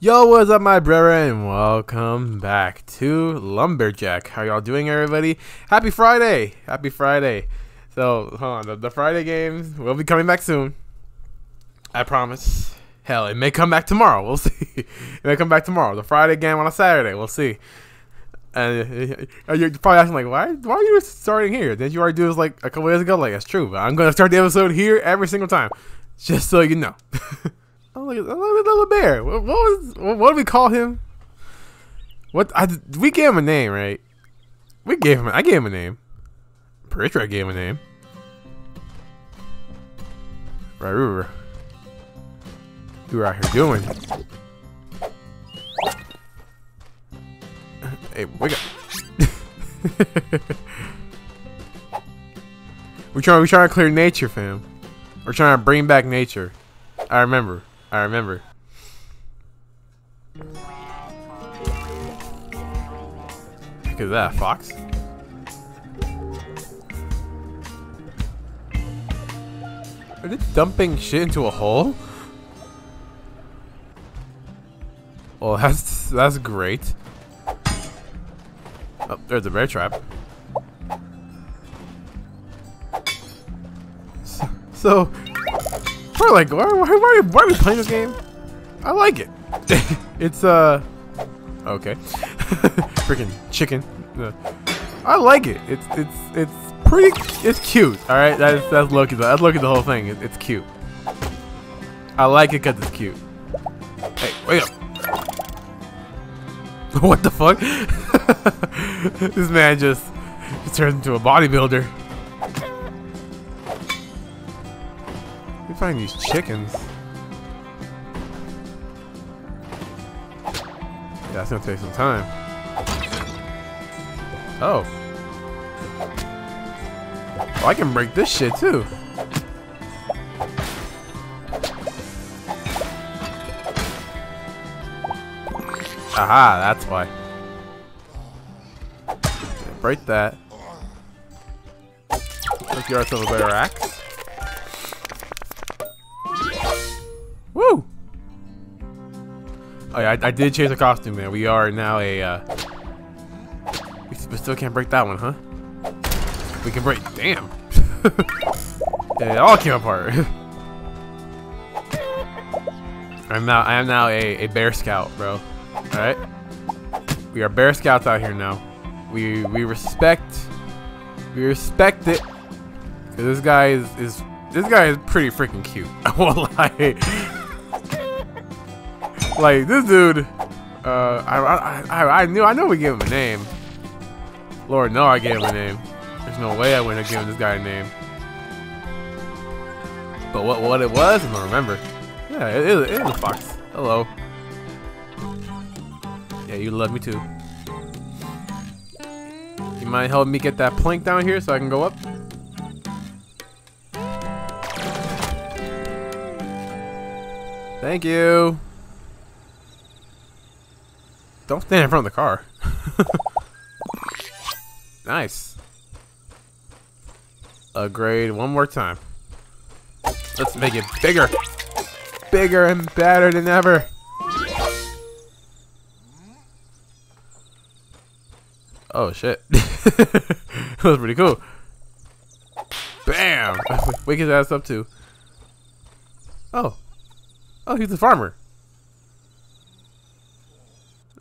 Yo, what's up, my brother, and Welcome back to LumbearJack. How y'all doing, everybody? Happy Friday! Happy Friday. So, hold on. The, the Friday games will be coming back soon. I promise. Hell, it may come back tomorrow. We'll see. it may come back tomorrow. The Friday game on a Saturday. We'll see. And you're probably asking, like, why? Why are you starting here? Didn't you already do this like a couple days ago? Like, that's true. But I'm gonna start the episode here every single time, just so you know. Oh, look at, that little bear. What, was what did we call him? What I, we gave him a name, right? We gave him. I gave him a name. Pretty sure I gave him a name. Right, we were, we were out here doing. Hey, we got. we trying. We trying to clear nature, fam. We're trying to bring back nature. I remember. I remember. Look at that, fox. Are they dumping shit into a hole? Well, that's that's great. Oh, there's a bear trap. So, so we're like, why, why, why, why are we playing this game? I like it. it's, uh... Okay. Freaking chicken. Uh, I like it. It's, it's, it's pretty... It's cute, alright? That's, that's Loki. That's Loki the whole thing. It, it's cute. I like it because it's cute. Hey, wait up. what the fuck? this man just, turned into a bodybuilder. We find these chickens. Yeah, that's gonna take some time. Oh. oh I can break this shit too. Aha, that's why. Break that. Get ourselves a better axe. Woo! Oh yeah, I, I did change the costume, man. We are now a, uh... We still can't break that one, huh? We can break... Damn! it all came apart. I'm now, I am now a, a bear scout, bro. Alright? We are bear scouts out here now. We, we respect... We respect it. This guy is, is this guy is pretty freaking cute. I won't lie. Like this dude, uh, I, I, I, I knew, I know we gave him a name. Lord, no, I gave him a name. There's no way I wouldn't have given this guy a name. But what, what it was, I don't remember. Yeah, it it is a fox. Hello. Yeah, you love me too. You mind helping me get that plank down here so I can go up? Thank you. Don't stand in front of the car. nice. Upgrade one more time. Let's make it bigger. Bigger and better than ever. Oh shit. that was pretty cool. Bam! Wake his ass up too. Oh. Oh, he's a farmer.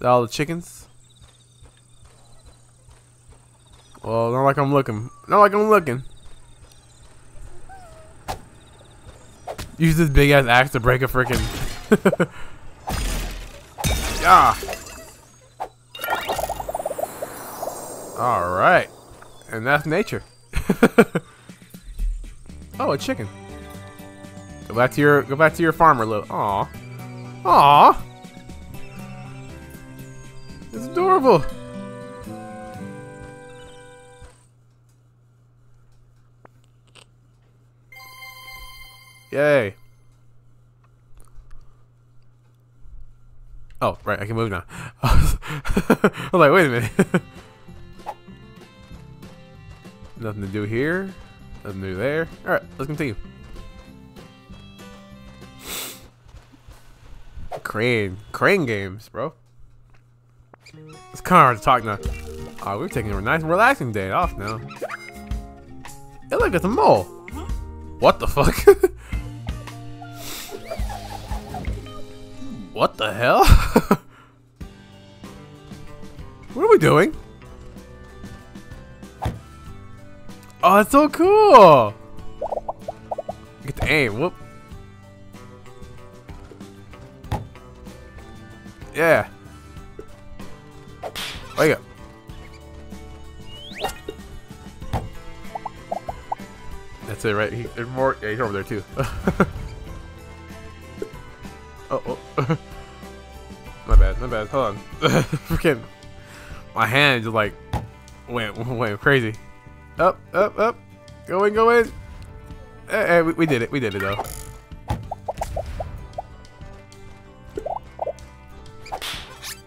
All the chickens? Well, not like I'm looking. Not like I'm looking. Use this big ass axe to break a freaking. yeah. All right, and that's nature. oh, a chicken. Go back to your go back to your farmer, little. Aw, aw. It's adorable. Yay. Oh, right, I can move now. I was like, wait a minute. Nothing to do here. Nothing to do there. Alright, let's continue. Crane. Crane games, bro. It's kind of hard to talk now. Oh, we're taking a nice relaxing day off now. Hey, look, it's a mole. What the fuck? what the hell? what are we doing? Oh, it's so cool! Get the aim, whoop. Yeah. Oh, Wake up. That's it, right? He, there's more. Yeah, he's over there too. oh, oh. my bad, my bad. Hold on. Freaking, my hand just like went went crazy. Up, up, up. Go in, go in. Hey, hey we, we did it. We did it though.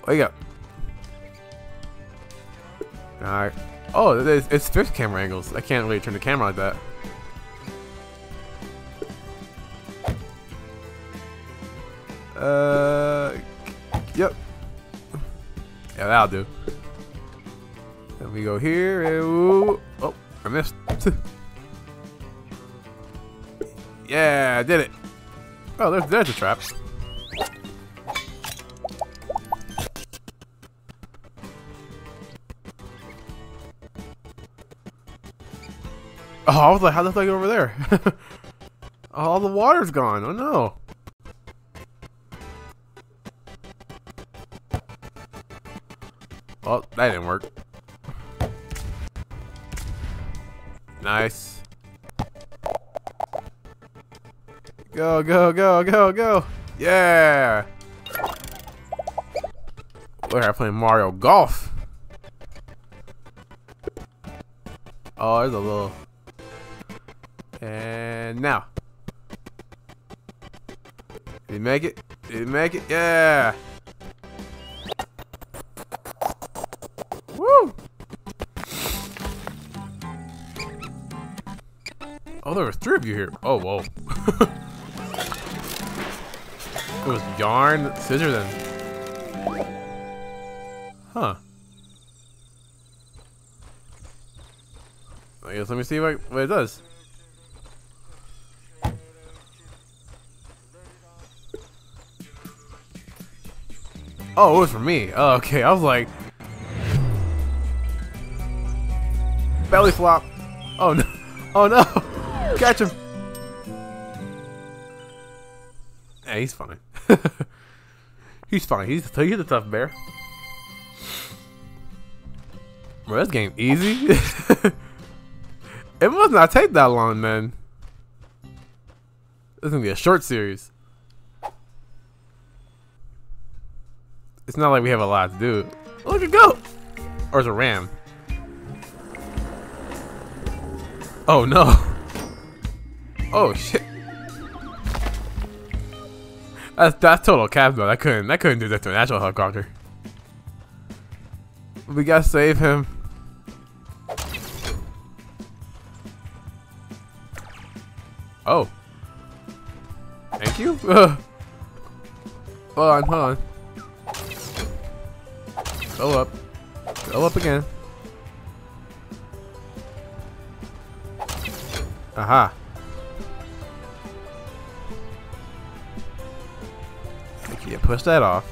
Wake up. Alright. Oh, it's, it's fixed camera angles. I can't really turn the camera like that. Uh, yep. Yeah, that'll do. Then we go here. Eh, ooh. Oh, I missed. yeah, I did it. Oh, there's, there's a trap. Oh, I was like, how the fuck over there? Oh, all the water's gone. Oh no. Oh, that didn't work. Nice. Go, go, go, go, go. Yeah. We're here playing Mario Golf. Oh, there's a little and now. Did he make it? Did he make it? Yeah! Three of you here. Oh, whoa. it was yarn, scissors, and... Huh. I guess let me see what, what it does. Oh, it was for me. Oh, okay. I was like... Belly flop. Oh, no. Oh, no. Catch him. Yeah, he's fine. he's fine. He's, he's a tough bear. Bro, this game easy. it must not take that long, man. This is gonna be a short series. It's not like we have a lot to do. Oh, look at go! Or it's a ram. Oh no. Oh shit. That's that's total cap though. I couldn't I couldn't do that to a natural helicopter. We gotta save him. Oh. Thank you? hold on, hold on. Go up. Go up again. Aha. Okay, push that off.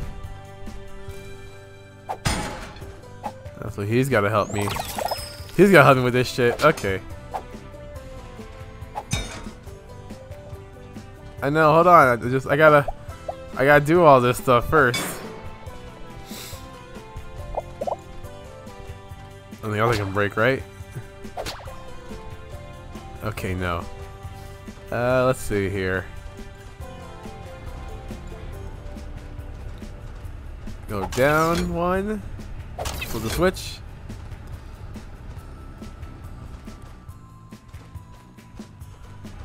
So he's gotta help me. He's gotta help me with this shit. Okay. I know, hold on. I just I gotta I gotta do all this stuff first. And the other can break, right? Okay, no. Uh, let's see here. Go down one. Flip the switch.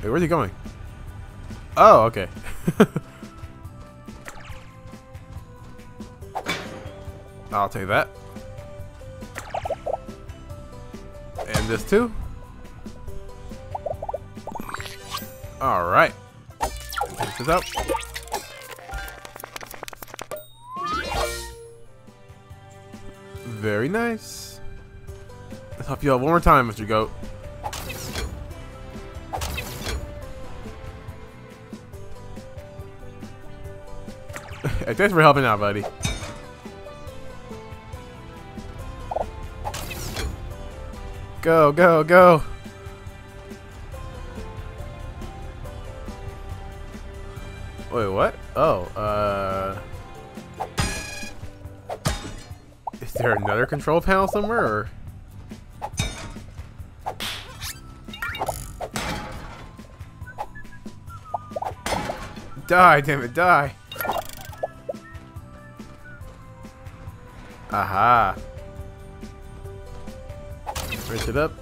Wait, where's he going? Oh, okay. I'll take that. And this too. All right. Check this out. Very nice. Let's help you out one more time, Mr. Goat. hey, thanks for helping out, buddy. Go, go, go. Wait, what? There another control panel somewhere, or...? Die, damn it, die! Aha! Switch it up.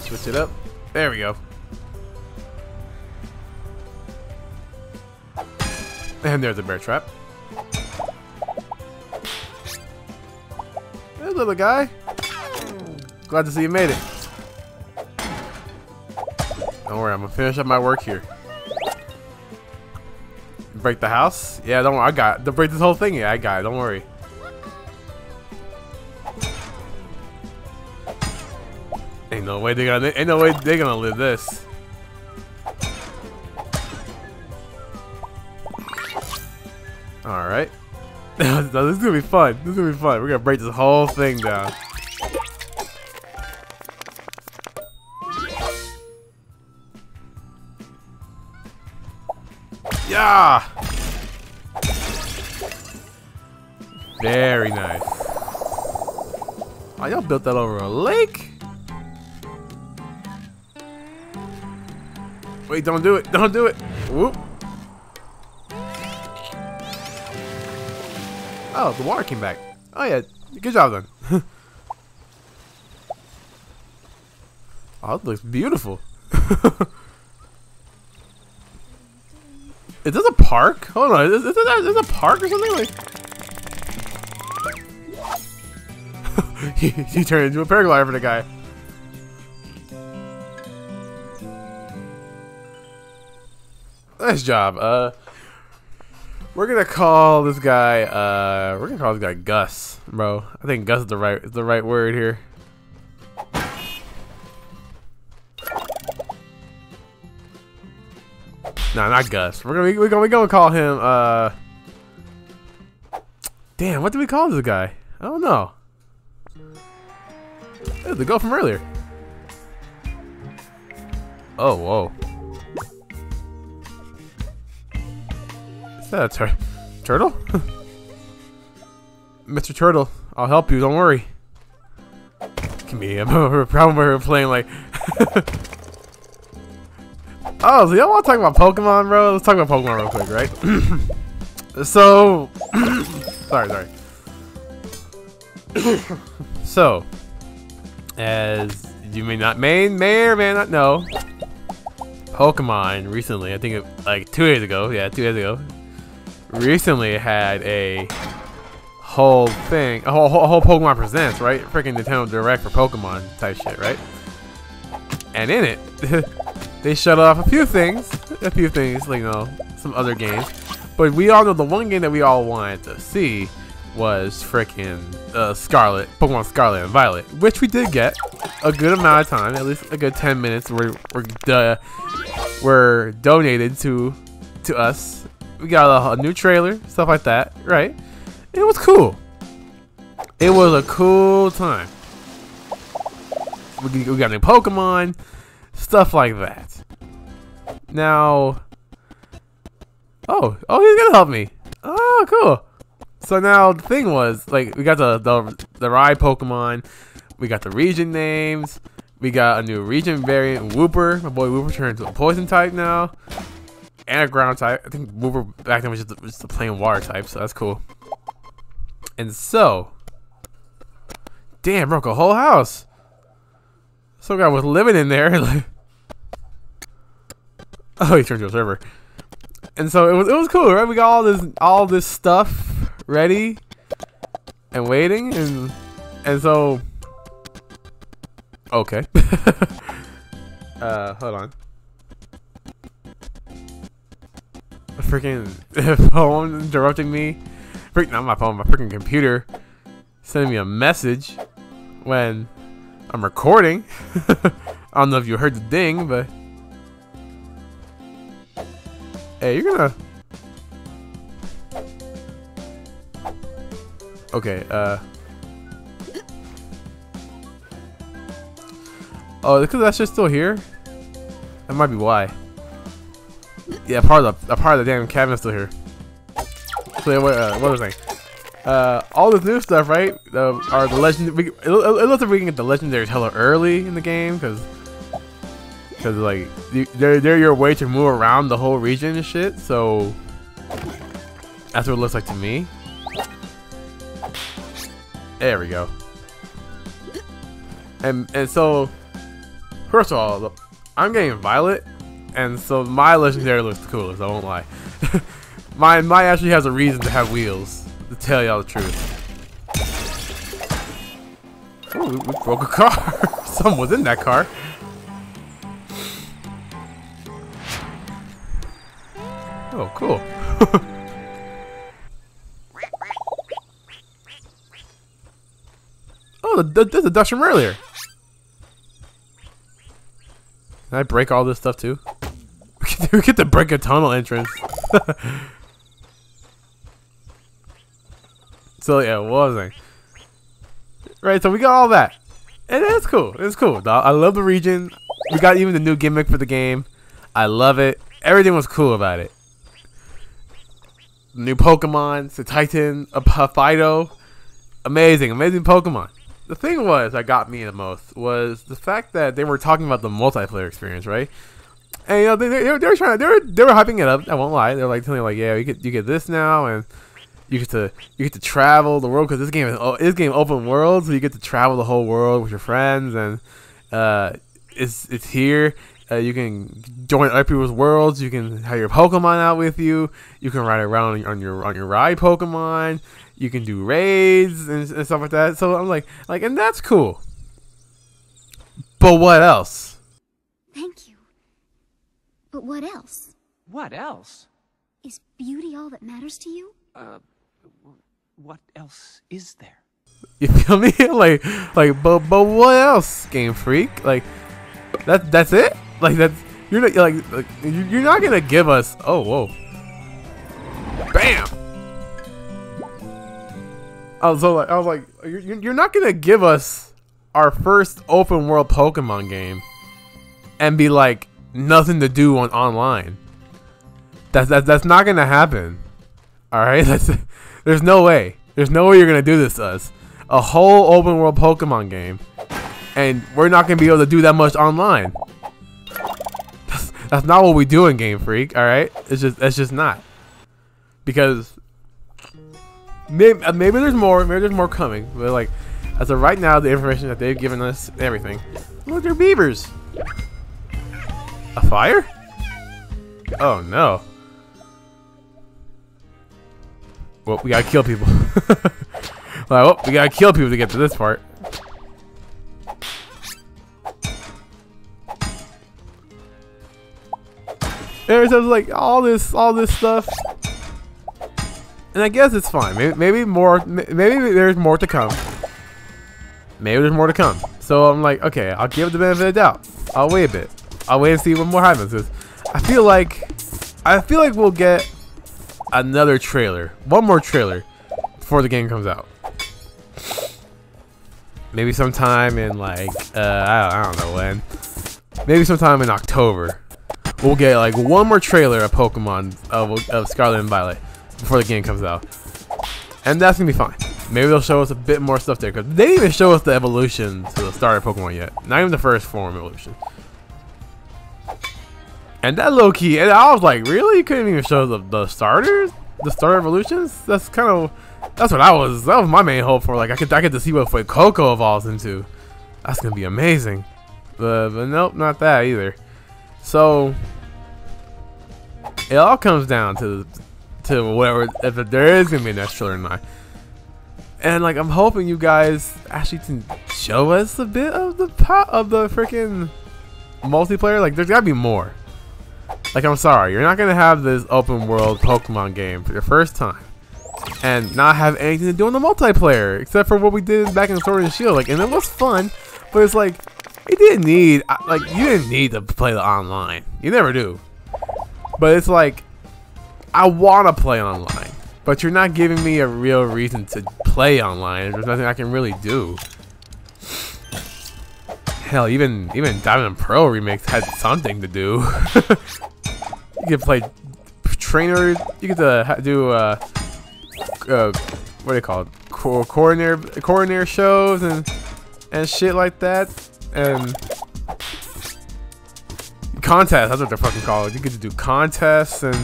Switch it up. There we go. And there's a bear trap. Little guy. Glad to see you made it. Don't worry, I'm gonna finish up my work here. Break the house? Yeah, don't worry, I got. To break this whole thing, yeah, I got it. Don't worry. Ain't no way they're gonna ain't no way they're gonna live this. Alright. this is gonna be fun. This is gonna be fun. We're gonna break this whole thing down. Yeah! Very nice. Oh, y'all built that over a lake? Wait, don't do it. Don't do it. Whoop. Oh, the water came back. Oh, yeah. Good job, then. oh, it looks beautiful. is this a park? Hold on. Is, is, this, is this a park or something? Like... he, he turned into a paraglider for the guy. Nice job. Uh, we're gonna call this guy. Uh, we're gonna call this guy Gus, bro. I think Gus is the right is the right word here. No, not Gus. We're gonna we're gonna we're gonna call him. Uh, damn, what do we call this guy? I don't know. The girl from earlier. Oh, whoa. That a tur turtle? Mr. Turtle, I'll help you, don't worry. Give me a problem where we're playing like... oh, so y'all want to talk about Pokemon, bro? Let's talk about Pokemon real quick, right? so... sorry, sorry. so, as you may not, may, may or may not know, Pokemon recently, I think it, like two days ago, yeah, two days ago, recently had a whole thing, a whole, whole Pokemon Presents, right? Freaking Nintendo Direct for Pokemon type shit, right? And in it, they shut off a few things, a few things, like, you know, some other games. But we all know the one game that we all wanted to see was freaking uh, Scarlet, Pokemon Scarlet and Violet, which we did get a good amount of time, at least a good 10 minutes were, were, were donated to to us we got a, a new trailer, stuff like that, right? It was cool. It was a cool time. We, we got new Pokemon, stuff like that. Now, oh, oh, he's gonna help me. Oh, cool. So now the thing was, like, we got the the the ride Pokemon, we got the region names, we got a new region variant, Wooper. My boy Wooper turned into a poison type now and a ground type. I think Wooper back then was just, just a plain water type, so that's cool. And so, damn, broke a whole house. Some guy was living in there. oh, he turned to a server. And so it was it was cool, right? We got all this all this stuff ready and waiting, and and so okay. uh, hold on. Freaking phone interrupting me. Freak, not my phone, my freaking computer sending me a message when I'm recording. I don't know if you heard the ding, but hey, you're gonna. Okay, uh. Oh, because that's just still here? That might be why. Yeah, part of the part of the damn cabinet's still here. So yeah, what, uh, what was I saying? Uh, all this new stuff, right? Uh, are the legend? We, it, it looks like we can get the legendaries hella early in the game because, because like they're they're your way to move around the whole region and shit. So that's what it looks like to me. There we go. And and so, first of all, I'm getting Violet, and so my legendary looks the coolest. I won't lie. mine mine actually has a reason to have wheels to tell y'all the truth. Oh, we, we broke a car. Someone was in that car. Oh, cool. oh, the, the, a Dutch from earlier. Can I break all this stuff too? we get to break a tunnel entrance. So yeah, what was I? Right, so we got all that. And it's cool. It's cool. I love the region. We got even the new gimmick for the game. I love it. Everything was cool about it. New Pokemon, the Titan, a Fidough. Amazing, amazing Pokemon. The thing was that got me the most was the fact that they were talking about the multiplayer experience, right? And you know they, they, they were trying to, they were they were hyping it up. I won't lie. They're like telling you like, yeah, you get you get this now and you get to you get to travel the world because this game is oh, this game open world, so you get to travel the whole world with your friends, and uh, it's it's here. Uh, you can join other people's worlds. You can have your Pokemon out with you. You can ride around on your on your ride Pokemon. You can do raids and, and stuff like that. So I'm like like, and that's cool. But what else? Thank you. But what else? What else? Is beauty all that matters to you? Uh, what else is there? You feel me? like, like, but but what else, Game Freak? Like, that that's it? Like that's you're not like, like you're not gonna give us. Oh whoa! Bam! I was so like, I was like, you're you're not gonna give us our first open world Pokemon game and be like nothing to do on online. That's that, that's not gonna happen. All right, that's there's no way. There's no way you're gonna do this to us. A whole open world Pokemon game, and we're not gonna be able to do that much online. That's, that's not what we do in Game Freak. All right, it's just that's just not because maybe uh, maybe there's more. Maybe there's more coming. But like as of right now, the information that they've given us, everything. Look, they're beavers. A fire? Oh no. Well, we gotta kill people. like, well, we gotta kill people to get to this part. There's like all this, all this stuff, and I guess it's fine. Maybe, maybe more. Maybe there's more to come. Maybe there's more to come. So I'm like, okay, I'll give it the benefit of the doubt. I'll wait a bit. I'll wait and see what more happens. I feel like, I feel like we'll get another trailer. One more trailer before the game comes out. Maybe sometime in like, uh, I, don't, I don't know when. Maybe sometime in October. We'll get like one more trailer of Pokemon of, of Scarlet and Violet before the game comes out. And that's gonna be fine. Maybe they'll show us a bit more stuff there because they didn't even show us the evolution to the starter Pokemon yet. Not even the first form evolution. And that low key, and I was like, really? You couldn't even show the, the starters? The starter evolutions? That's kind of, that's what I was, that was my main hope for. Like, I could, I get to see what Fuecoco evolves into. That's to be amazing. But, but nope, not that either. So, it all comes down to, to whatever, if there is to be an next trailer or not. And like, I'm hoping you guys actually can show us a bit of the pot of the freaking multiplayer. Like, there's got to be more. Like, I'm sorry, you're not gonna have this open world Pokemon game for your first time and not have anything to do in the multiplayer except for what we did back in Sword and Shield. Like, and it was fun, but it's like it didn't need uh, like you didn't need to play the online. You never do. But it's like I want to play online, but you're not giving me a real reason to play online. There's nothing I can really do. Hell, even even Diamond Pearl remix had something to do. you could play trainer. You get to do uh, uh, what do you call it? Co coroner coroner shows and and shit like that and contests. That's what they're fucking called. You get to do contests and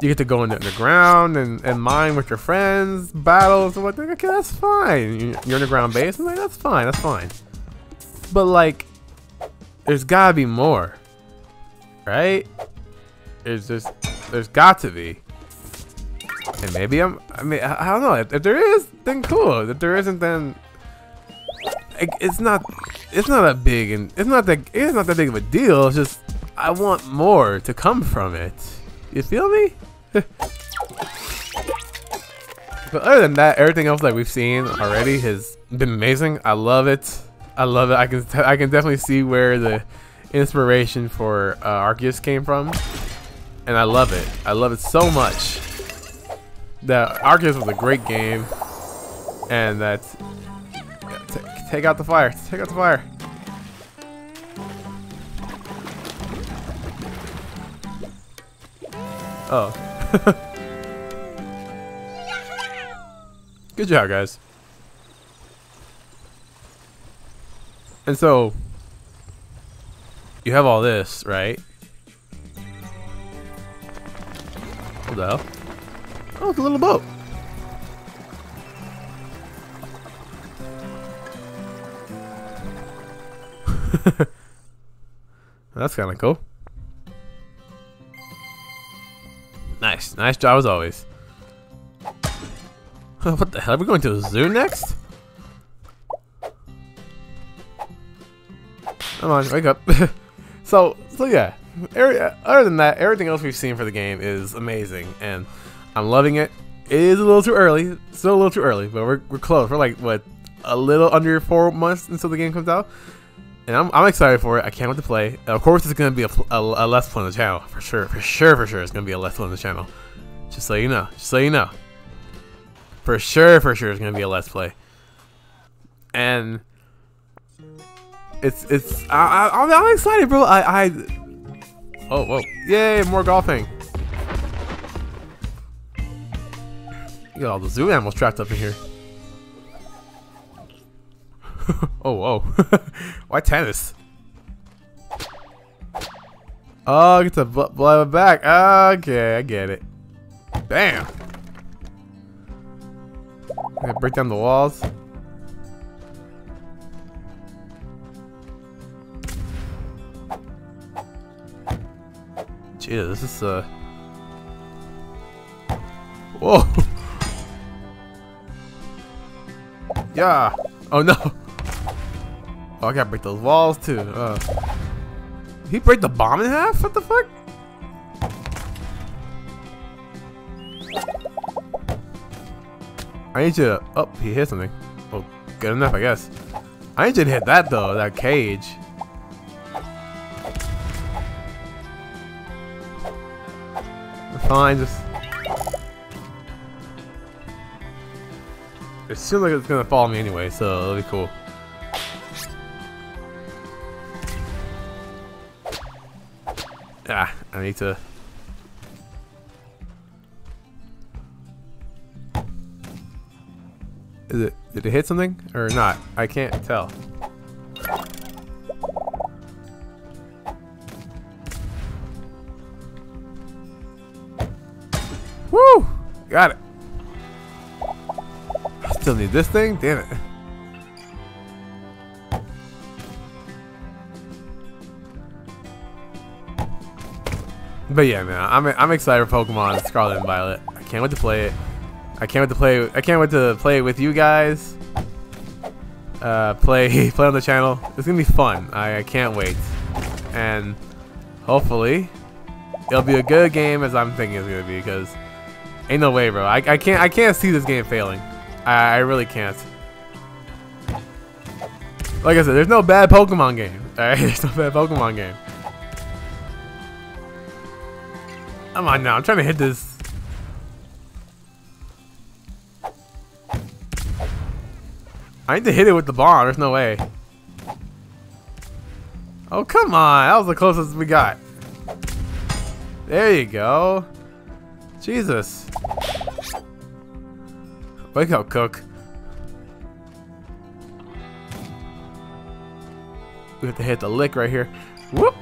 you get to go in the underground and, and mine with your friends, battles and what. Okay, that's fine. You're underground base. I'm like, that's fine. That's fine. But like, there's gotta be more, right? There's just there's got to be. And maybe I'm. I mean, I, I don't know. If, if there is, then cool. If there isn't, then it's not it's not that big and it's not that it's not that big of a deal. It's just I want more to come from it. You feel me? but other than that, everything else that we've seen already has been amazing. I love it. I love it. I can I can definitely see where the inspiration for uh, Arceus came from, and I love it. I love it so much. That Arceus was a great game, and that Take out the fire. Take out the fire. Oh. Good job, guys. And so, you have all this, right? What the hell? Oh, it's a little boat. That's kind of cool. Nice. Nice job as always. what the hell? Are we going to the zoo next? Come on, wake up. so, so yeah. Other than that, everything else we've seen for the game is amazing, and I'm loving it. It is a little too early. Still a little too early, but we're, we're close. We're like, what, a little under four months until the game comes out? and I'm, I'm excited for it. I can't wait to play. Of course, it's going to be a, a, a Let's Play on the channel. For sure, for sure, for sure. It's going to be a Let's Play on the channel. Just so you know. Just so you know. For sure, for sure, it's going to be a Let's Play. And it's, it's, I, I, I'm excited, bro. I, I, oh, whoa. Yay, more golfing. You got all the zoo animals trapped up in here. oh, whoa. Why tennis? Oh, get blow it back. Okay, I get it. Bam! Break down the walls. Jeez, this is uh. Whoa. yeah. Oh no. Oh, I gotta break those walls too. Uh, he break the bomb in half? What the fuck? I need you to... Oh, he hit something. Well, good enough, I guess. I need you to hit that, though, that cage. Fine, just... It seems like it's gonna follow me anyway, so it'll be cool. Ah, I need to... Is it, did it hit something or not? I can't tell. Got it. I still need this thing? Damn it. But yeah, man, I'm I'm excited for Pokemon Scarlet and Violet. I can't wait to play it. I can't wait to play. I can't wait to play with you guys. Uh, play play on the channel. It's gonna be fun. I, I can't wait. And hopefully, it'll be a good game as I'm thinking it's gonna be because ain't no way, bro. I, I can't I can't see this game failing. I, I really can't. Like I said, there's no bad Pokemon game. Alright, there's no bad Pokemon game. Come on now, I'm trying to hit this. I need to hit it with the bomb, there's no way. Oh, come on. That was the closest we got. There you go. Jesus. Wake up, Cook. We have to hit the lick right here. Whoop.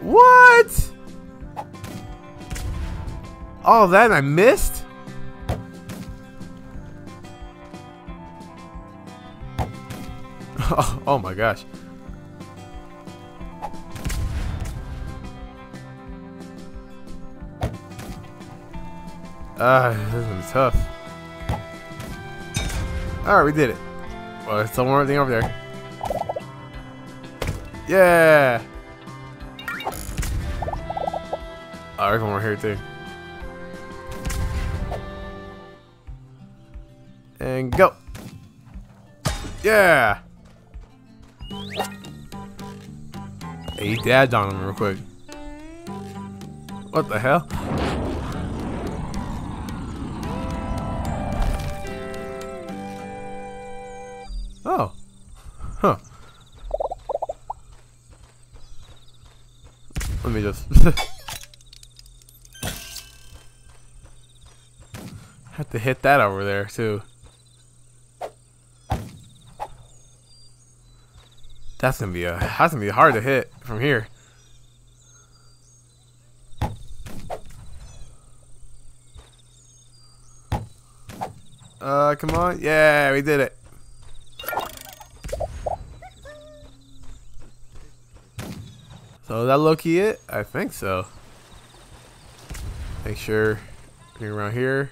What? All that I missed? oh, oh my gosh. Ah, this is gonna be tough. Alright, we did it. Well, there's some more thing over there. Yeah! Oh, there's one more here too. And go! Yeah! Hey, he dabbed on him real quick. What the hell? Hit that over there, too. That's gonna be a that's gonna be hard to hit from here. Uh, come on. Yeah, we did it. So that low key it? I think so. Make sure around here.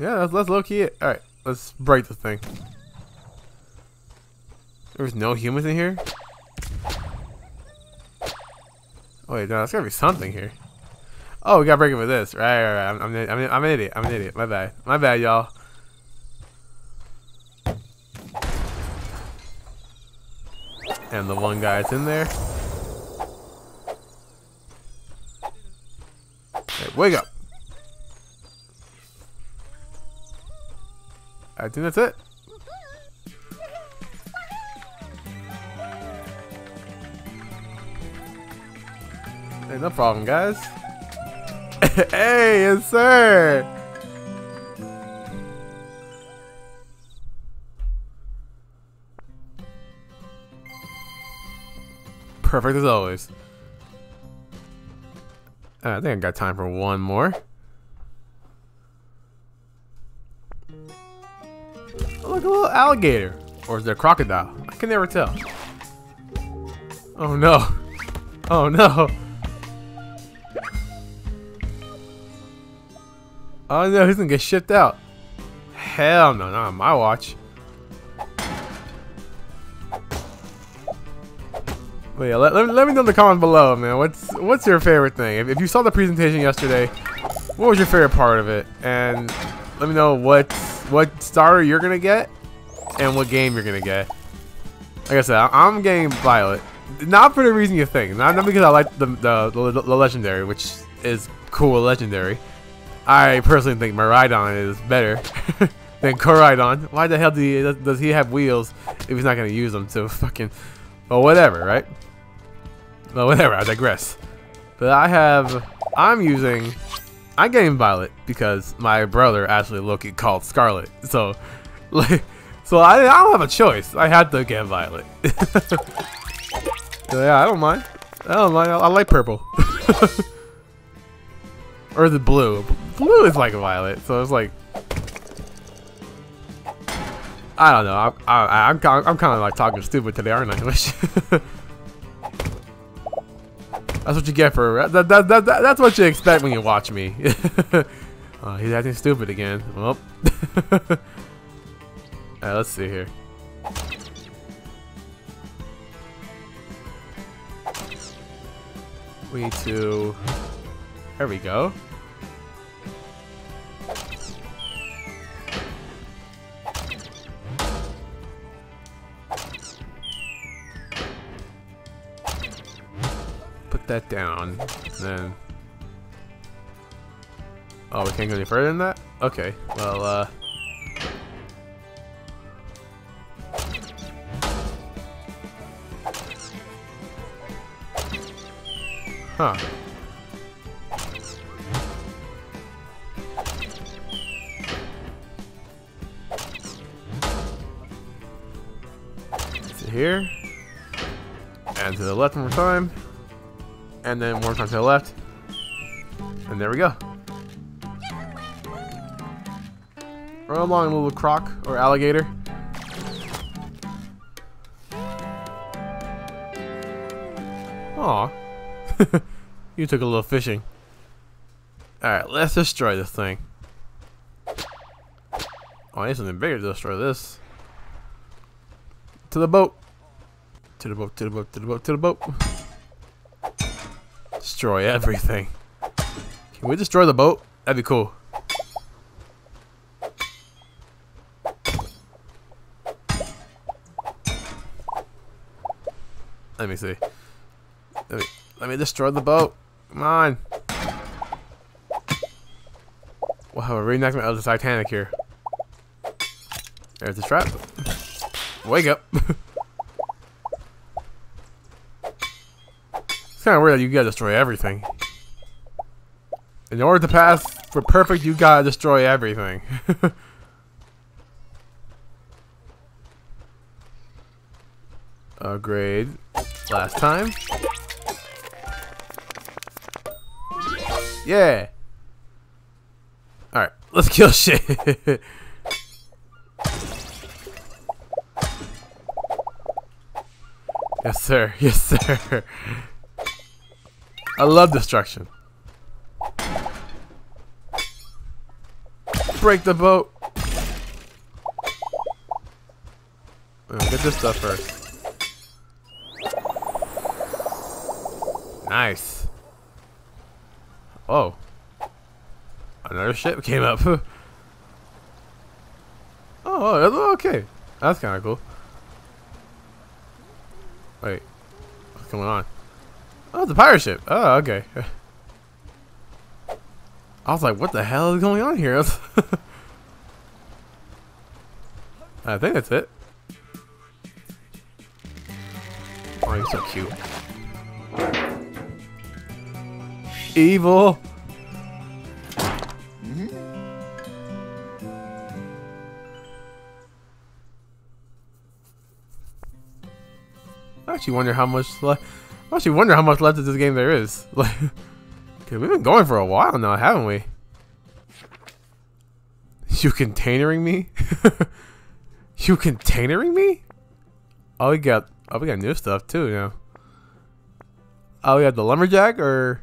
Yeah, let's, low key it. Alright, let's break the thing. There's no humans in here? Oh wait, no, there's gotta be something here. Oh, we gotta break it with this. Right, right, right. I'm, I'm, I'm, I'm an idiot. I'm an idiot. My bad. My bad, y'all. And the one guy's in there. Hey, wake up. I think that's it. Hey, no problem, guys. hey, yes, sir. Perfect as always. Uh, I think I got time for one more. Look, a little alligator. Or is there a crocodile? I can never tell. Oh no. Oh no. Oh no, he's gonna get shipped out. Hell no, not on my watch. But yeah, let, let, let me know in the comments below, man. What's what's your favorite thing? If, if you saw the presentation yesterday, what was your favorite part of it? And let me know what what starter you're gonna get and what game you're gonna get. Like I said, I'm getting Violet. Not for the reason you think. Not, not because I like the, the, the, the legendary, which is cool legendary. I personally think Miraidon is better than Koraidon. Why the hell do does he have wheels if he's not gonna use them to fucking... Well, whatever, right? Well, whatever, I digress. But I have... I'm using... I'm getting Violet because my brother actually Loki called Scarlet. So, like... So I, I don't have a choice. I had to get Violet. so yeah, I don't mind. I don't mind. I, I like purple. or the blue. Blue is like violet, so it's like I don't know. I, I, I'm I'm kind of like talking stupid today, aren't I? That's what you get for that, that, that, that that's what you expect when you watch me. Oh, he's acting stupid again. Well. Let's see here. We need to... There we go. That down. Then... Oh, we can't go any further than that? Okay, well, uh... Huh. Here. And to the left one more time. And then one time to the left. And there we go. Run along, little croc or alligator. Aw. you took a little fishing. Alright, let's destroy this thing. Oh, I need something bigger to destroy this. To the boat. To the boat, to the boat, to the boat, to the boat. Destroy everything. Can we destroy the boat? That'd be cool. Let me see. Let me let me destroy the boat. Come on. We'll have a reenactment of the Titanic here. There's the trap. Wake up. it's kind of weird that you gotta destroy everything. In order to pass for perfect, you gotta destroy everything. Upgrade. Last time. Yeah. Alright, let's kill shit. yes, sir. Yes, sir. I love destruction. Break the boat. Get this stuff first. Nice. Oh. Another ship came up. oh, oh, okay. That's kind of cool. Wait. What's going on? Oh, the pirate ship. Oh, okay. I was like, what the hell is going on here? I think that's it. Oh, you're so cute. Evil. I actually wonder how much left. I actually wonder how much left of this game there is. Like, we've been going for a while now, haven't we? You containering me? you containering me? Oh, we got. Oh, we got new stuff too now. Oh, we got the lumberjack or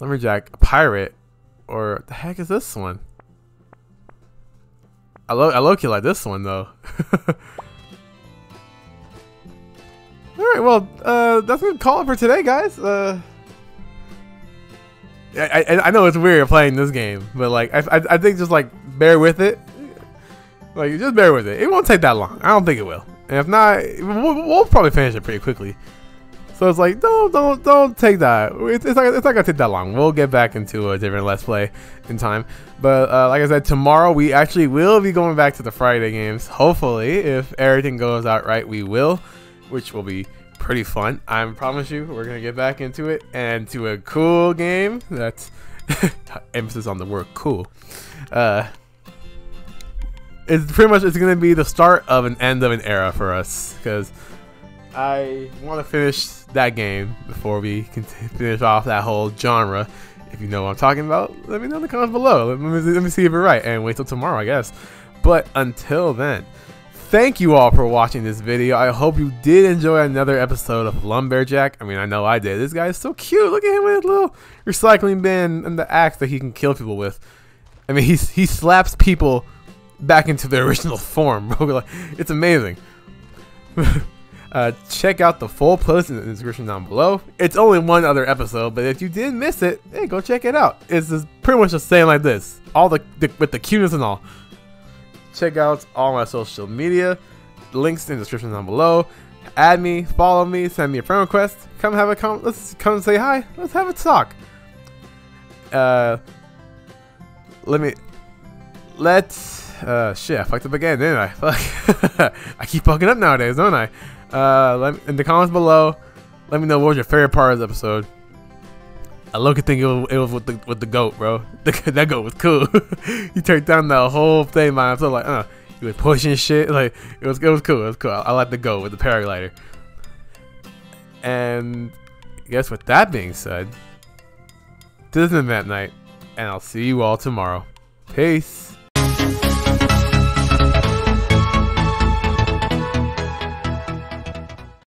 lumberjack, a pirate, or the heck is this one? I lo I low-key like this one though. Alright, well, uh, that's gonna call it for today, guys. Uh, I, I, I know it's weird playing this game, but like, I, I, I think just like, bear with it. Like, just bear with it. It won't take that long. I don't think it will. And if not, we'll, we'll probably finish it pretty quickly. So it's like, don't, don't, don't take that. It's, it's, not, it's not gonna take that long. We'll get back into a different Let's Play in time. But uh, like I said, tomorrow we actually will be going back to the Friday games. Hopefully, if everything goes out right, we will which will be pretty fun. I promise you, we're gonna get back into it and to a cool game. That's emphasis on the word cool. Uh, it's pretty much it's gonna be the start of an end of an era for us because I want to finish that game before we can finish off that whole genre. If you know what I'm talking about, let me know in the comments below. Let me, let me see if you're right and wait till tomorrow, I guess. But until then thank you all for watching this video. I hope you did enjoy another episode of LumbearJack. I mean, I know I did. This guy is so cute. Look at him with his little recycling bin and the axe that he can kill people with. I mean, he's, he slaps people back into their original form. It's amazing. Uh, check out the full post in the description down below. It's only one other episode, but if you did miss it, hey, go check it out. It's pretty much the same like this, all the, the with the cuteness and all. Check out all my social media, links in the description down below. Add me, follow me, send me a friend request. Come have a com. Let's come say hi. Let's have a talk. Uh, let me. Let's. Uh, shit, I fucked up again, didn't I? Fuck. I keep fucking up nowadays, don't I? Uh, let me, in the comments below, let me know what was your favorite part of the episode. I look at think it was, it was with the with the goat, bro. that goat was cool. he turned down the whole thing by himself, like, uh, he was pushing shit. Like it was it was cool. It was cool. I, I like the goat with the paraglider. And I guess with that being said, this is Vampnite, and I'll see you all tomorrow. Peace.